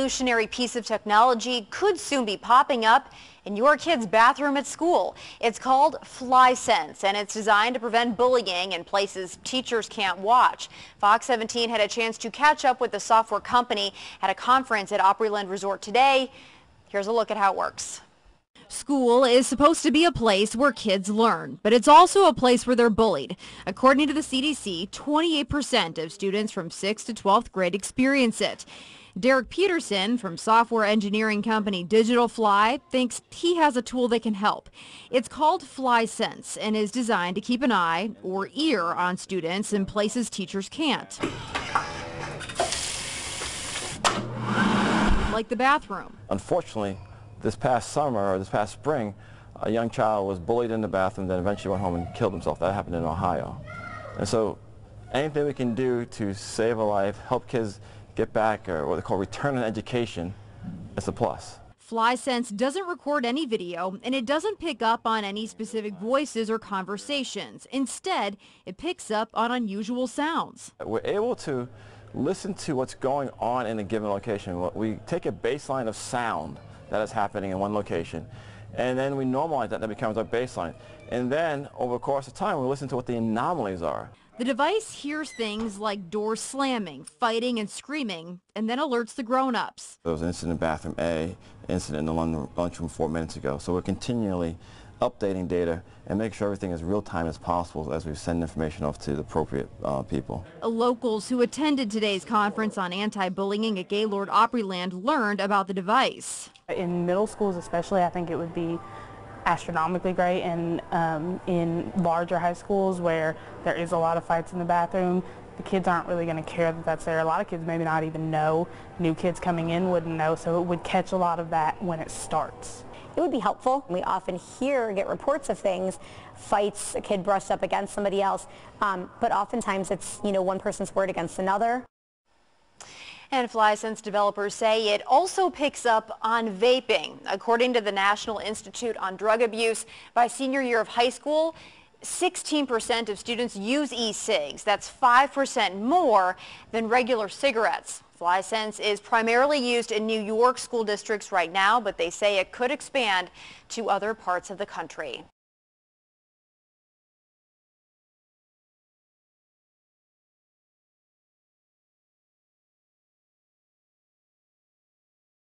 revolutionary piece of technology could soon be popping up in your kid's bathroom at school. It's called FlySense and it's designed to prevent bullying in places teachers can't watch. Fox 17 had a chance to catch up with the software company at a conference at Opryland Resort today. Here's a look at how it works. School is supposed to be a place where kids learn, but it's also a place where they're bullied. According to the CDC, 28% of students from 6th to 12th grade experience it. Derek Peterson from software engineering company Digital Fly thinks he has a tool that can help. It's called FlySense and is designed to keep an eye or ear on students in places teachers can't. Like the bathroom. Unfortunately, this past summer or this past spring, a young child was bullied in the bathroom, then eventually went home and killed himself. That happened in Ohio. And so anything we can do to save a life, help kids get back, or what they call return on education, is a plus. FlySense doesn't record any video and it doesn't pick up on any specific voices or conversations. Instead, it picks up on unusual sounds. We're able to listen to what's going on in a given location. We take a baseline of sound that is happening in one location. And then we normalize that, that becomes our baseline. And then over the course of time, we listen to what the anomalies are. The device hears things like doors slamming, fighting, and screaming, and then alerts the grown-ups. There was an incident in bathroom A, incident in the lunchroom four minutes ago. So we're continually updating data and make sure everything is real time as possible as we send information off to the appropriate uh, people. Locals who attended today's conference on anti-bullying at Gaylord Opryland learned about the device. In middle schools especially, I think it would be astronomically great and um, in larger high schools where there is a lot of fights in the bathroom the kids aren't really going to care that that's there. A lot of kids maybe not even know. New kids coming in wouldn't know, so it would catch a lot of that when it starts. It would be helpful. We often hear, get reports of things, fights, a kid brushed up against somebody else, um, but oftentimes it's, you know, one person's word against another. And FlySense developers say it also picks up on vaping. According to the National Institute on Drug Abuse, by senior year of high school, 16% of students use e-cigs. That's 5% more than regular cigarettes. FlySense is primarily used in New York school districts right now, but they say it could expand to other parts of the country.